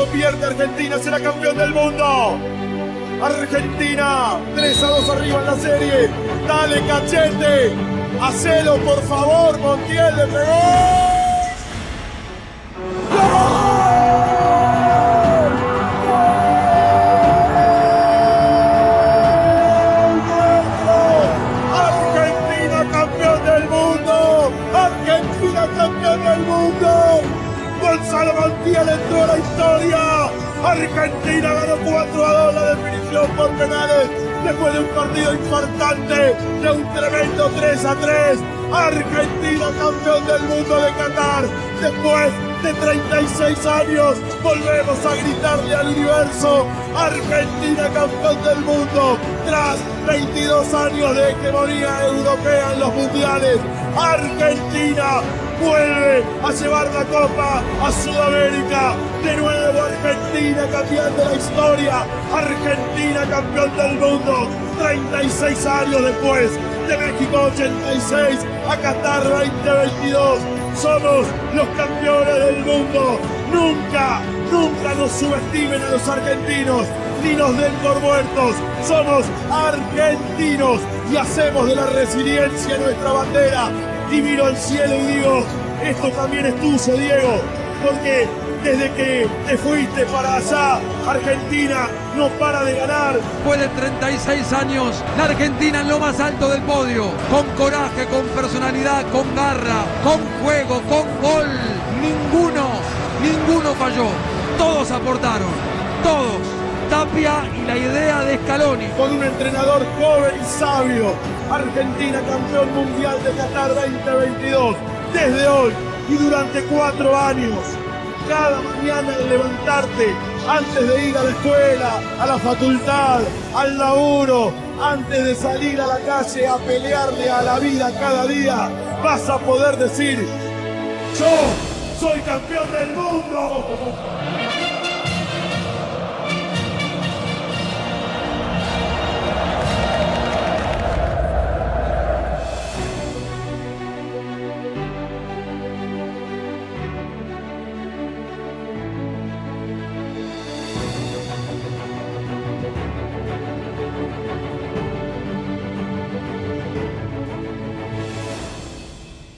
convierte, Argentina será campeón del mundo. Argentina, 3 a 2 arriba en la serie. Dale, cachete. Hacelo, por favor, Montiel le pegó. Argentina campeón del mundo. Gonzalo Montiel entró a la historia. Argentina ganó 4 a 2 la definición por penales después de un partido infartante de un tremendo 3 a 3. Argentina campeón del mundo de Qatar. Después de 36 años volvemos a gritarle al universo. Argentina campeón del mundo. Tras 22 años de hegemonía europea en los mundiales. Argentina vuelve a llevar la copa a Sudamérica. De nuevo Argentina cambiando la historia. Argentina campeón del mundo. 36 años después de México 86 a Qatar 2022. Somos los campeones del mundo. Nunca, nunca nos subestimen a los argentinos ni nos den por muertos. Somos argentinos y hacemos de la resiliencia nuestra bandera. Y miro al cielo y digo, esto también es tuyo, Diego, porque desde que te fuiste para allá, Argentina no para de ganar. Después de 36 años, la Argentina en lo más alto del podio, con coraje, con personalidad, con garra, con juego, con gol. Ninguno, ninguno falló. Todos aportaron, todos. Tapia y la idea de Scaloni. Con un entrenador joven y sabio, Argentina campeón mundial de Qatar 2022. Desde hoy y durante cuatro años, cada mañana al levantarte, antes de ir a la escuela, a la facultad, al laburo, antes de salir a la calle a pelearle a la vida cada día, vas a poder decir, yo soy campeón del mundo.